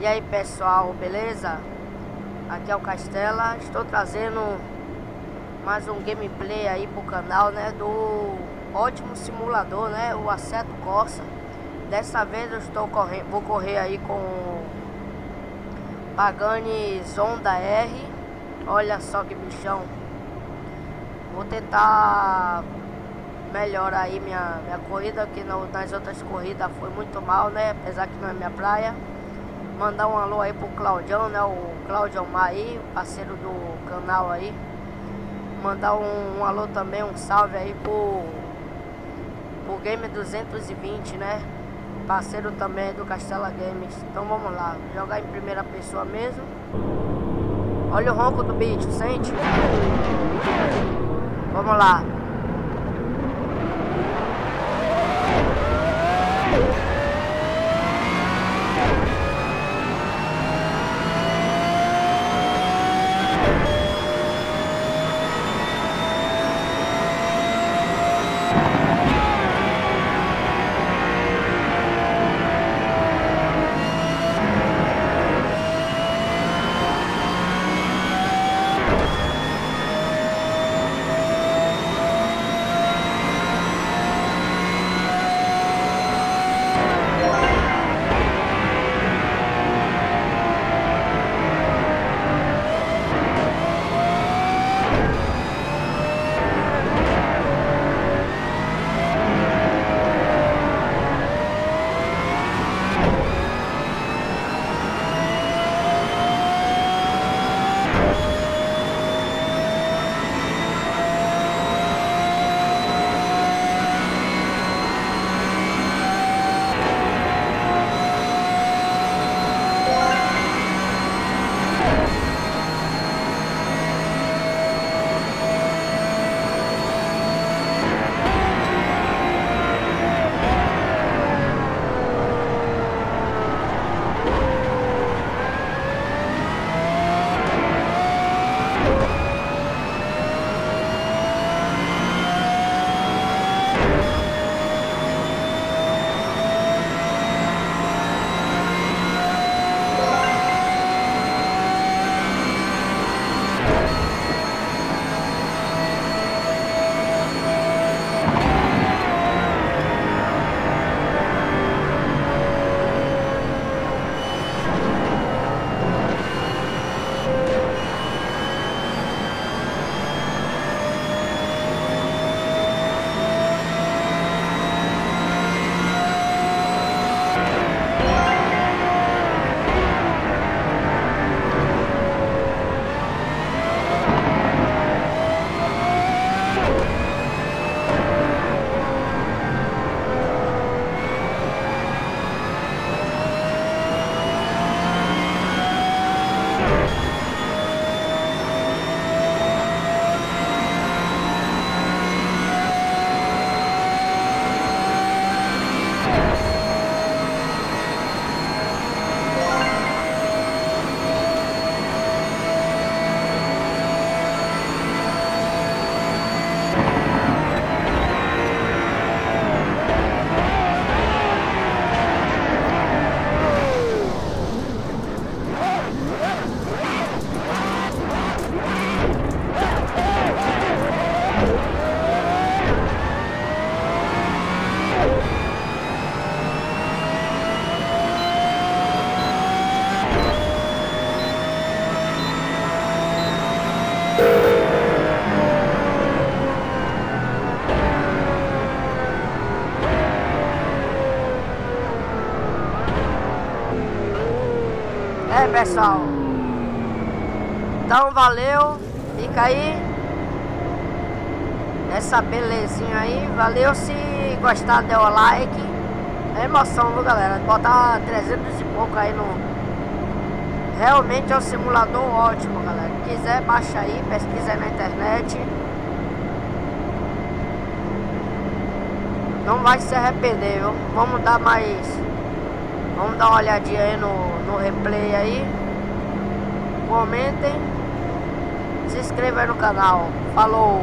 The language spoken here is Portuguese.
E aí pessoal, beleza? Aqui é o Castela, estou trazendo mais um gameplay aí pro canal, né? Do ótimo simulador, né? O Assetto Corsa. Dessa vez eu estou correndo, vou correr aí com o Pagani Zonda R. Olha só que bichão. Vou tentar melhorar aí minha, minha corrida, que nas outras corridas foi muito mal, né? Apesar que não é minha praia. Mandar um alô aí pro Claudião, né? O Claudio Mar aí, parceiro do canal aí. Mandar um, um alô também, um salve aí pro, pro Game 220, né? Parceiro também do Castela Games. Então vamos lá, jogar em primeira pessoa mesmo. Olha o ronco do bicho, sente? Vamos lá. Pessoal. Então valeu. Fica aí. Essa belezinha aí. Valeu se gostar, dê o like. É emoção, viu galera? Botar 300 e pouco aí no. Realmente é um simulador ótimo, galera. Se quiser, baixa aí, pesquisa aí na internet. Não vai se arrepender, viu? Vamos dar mais. Vamos dar uma olhadinha aí no, no replay aí. Comentem. Se inscreva aí no canal. Falou!